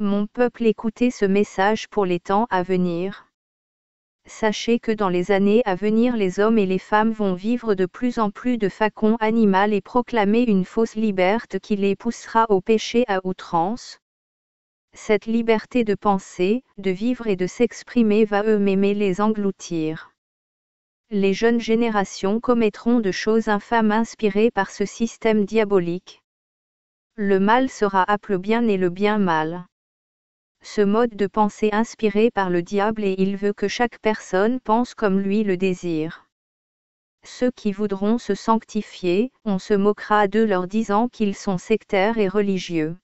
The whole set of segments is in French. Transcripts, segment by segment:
Mon peuple écoutez ce message pour les temps à venir. Sachez que dans les années à venir les hommes et les femmes vont vivre de plus en plus de facons animal et proclamer une fausse liberté qui les poussera au péché à outrance. Cette liberté de penser, de vivre et de s'exprimer va eux-mêmes les engloutir. Les jeunes générations commettront de choses infâmes inspirées par ce système diabolique. Le mal sera appelé bien et le bien mal ce mode de pensée inspiré par le diable et il veut que chaque personne pense comme lui le désire. Ceux qui voudront se sanctifier, on se moquera d'eux leur disant qu'ils sont sectaires et religieux.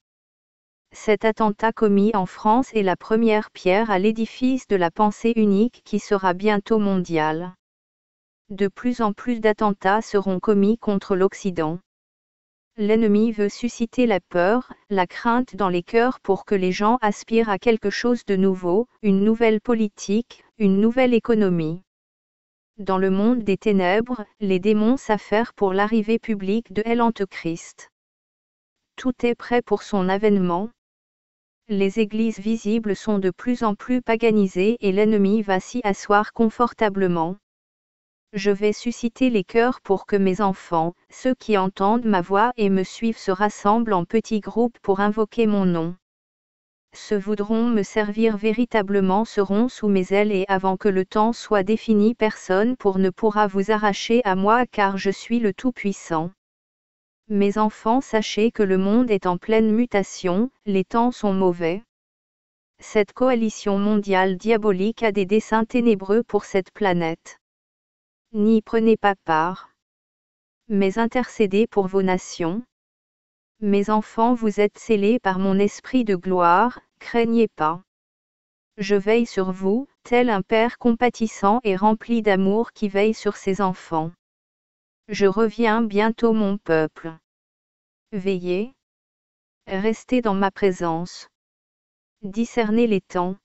Cet attentat commis en France est la première pierre à l'édifice de la pensée unique qui sera bientôt mondiale. De plus en plus d'attentats seront commis contre l'Occident. L'ennemi veut susciter la peur, la crainte dans les cœurs pour que les gens aspirent à quelque chose de nouveau, une nouvelle politique, une nouvelle économie. Dans le monde des ténèbres, les démons s'affairent pour l'arrivée publique de Christ. Tout est prêt pour son avènement. Les églises visibles sont de plus en plus paganisées et l'ennemi va s'y asseoir confortablement. Je vais susciter les cœurs pour que mes enfants, ceux qui entendent ma voix et me suivent, se rassemblent en petits groupes pour invoquer mon nom. Ceux voudront me servir véritablement seront sous mes ailes et avant que le temps soit défini personne pour ne pourra vous arracher à moi car je suis le Tout-Puissant. Mes enfants sachez que le monde est en pleine mutation, les temps sont mauvais. Cette coalition mondiale diabolique a des desseins ténébreux pour cette planète. N'y prenez pas part. Mais intercédez pour vos nations. Mes enfants, vous êtes scellés par mon esprit de gloire, craignez pas. Je veille sur vous, tel un père compatissant et rempli d'amour qui veille sur ses enfants. Je reviens bientôt mon peuple. Veillez. Restez dans ma présence. Discernez les temps.